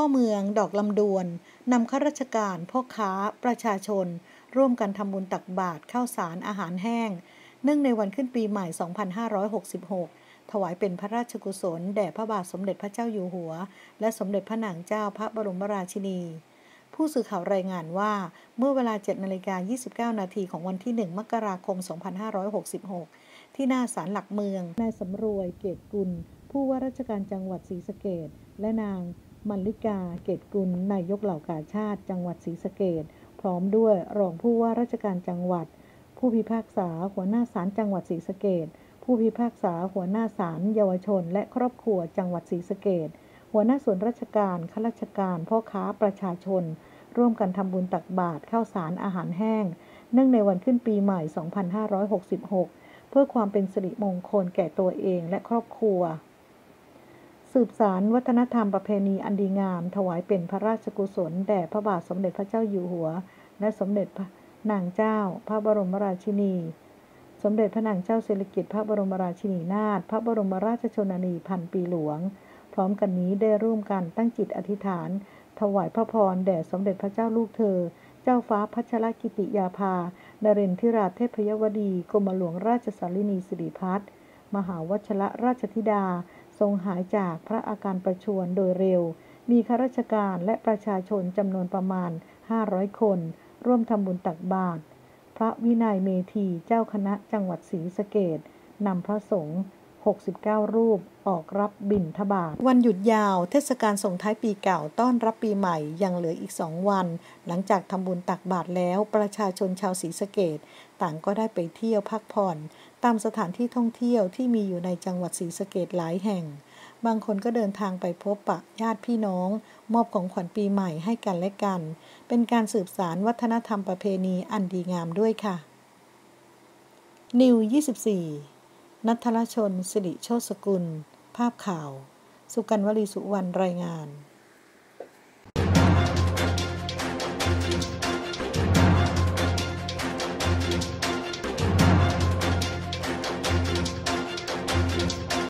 พ่อเมืองดอกลำดวนนำข้าราชการ พ่อค้า ประชาชน ร่วมกันทำบุญตักบาตรข้าวสารอาหารแห้ง เนื่องในวันขึ้นปีใหม่ 2566 ถวายเป็นพระราชกุศล แด่พระบาทสมเด็จพระเจ้าอยู่หัว และสมเด็จพระนางเจ้าพระบรมราชินี ผู้สื่อข่าวรายงานว่า เมื่อเวลา7นาฬิกา29 นาทีของวันที่ 1 มกราคม 2566 ที่หน้าศาลหลักเมืองนายสำรวยเกตกุลผู้ว่าราชการจังหวัดศรีสะเกดและนาง มัลลิกาเกตกุลนายกเหล่ากาชาติ จังหวัดศรีสะเกดพร้อมด้วยรองผู้ว่าราชการจังหวัด ผู้พิพากษาหัวหน้าศาลจังหวัดศรีสะเกดผู้พิพากษาหัวหน้าศาลเยาวชน และครอบครัวจังหวัดศรีสะเกดหัวหน้าส่วนราชการข้าราชการพ่อค้าประชาชน ร่วมกันทำบุญตักบาตรข้าวสารอาหารแห้ง เนื่องในวันขึ้นปีใหม่ 2566 เพื่อความเป็นสิริมงคลแก่ตัวเองและครอบครัว สืบสารวัฒนธรรมประเพณีอันดีงาม ถวายเป็นพระราชกุศลแด่พระบาทสมเด็จพระเจ้าอยู่หัว และสมเด็จพระนางเจ้า พระบรมราชินี สมเด็จพระนางเจ้าสิริกิติ์พระบรมราชินีนาถพระบรมราชชนนีพันปีหลวง พร้อมกันนี้ได้ร่วมกันตั้งจิตอธิษฐาน ถวายพระพรแด่สมเด็จพระเจ้าลูกเธอ เจ้าฟ้าพัชรกิติยาภานเรนทิราชเทพยวดีกรมหลวงราชสารินีสิริพัฒน์มหาวชระราชธิดา ทรงหายจากพระอาการประชวรโดยเร็ว มีข้าราชการและประชาชนจำนวนประมาณ 500 คน ร่วมทำบุญตักบาตรพระวินัยเมธีเจ้าคณะจังหวัดศรีสะเกดนำพระสงฆ์69 รูปออกรับบิณฑบาตวันหยุดยาวเทศกาลส่งท้ายปีเก่าต้อนรับปีใหม่ยังเหลืออีกสองวัน หลังจากทำบุญตักบาตรแล้วประชาชนชาวศรีสะเกดต่างก็ได้ไปเที่ยวพักผ่อน ตามสถานที่ท่องเที่ยวที่มีอยู่ในจังหวัดศรีสะเกดหลายแห่ง บางคนก็เดินทางไปพบปะญาติพี่น้อง มอบของขวัญปีใหม่ให้กันและกัน เป็นการสืบสารวัฒนธรรมประเพณีอันดีงามด้วยค่ะ นิว 24 นัทรชน สิริโชติสกุล ภาพข่าว สุกันวลีสุวรรณรายงาน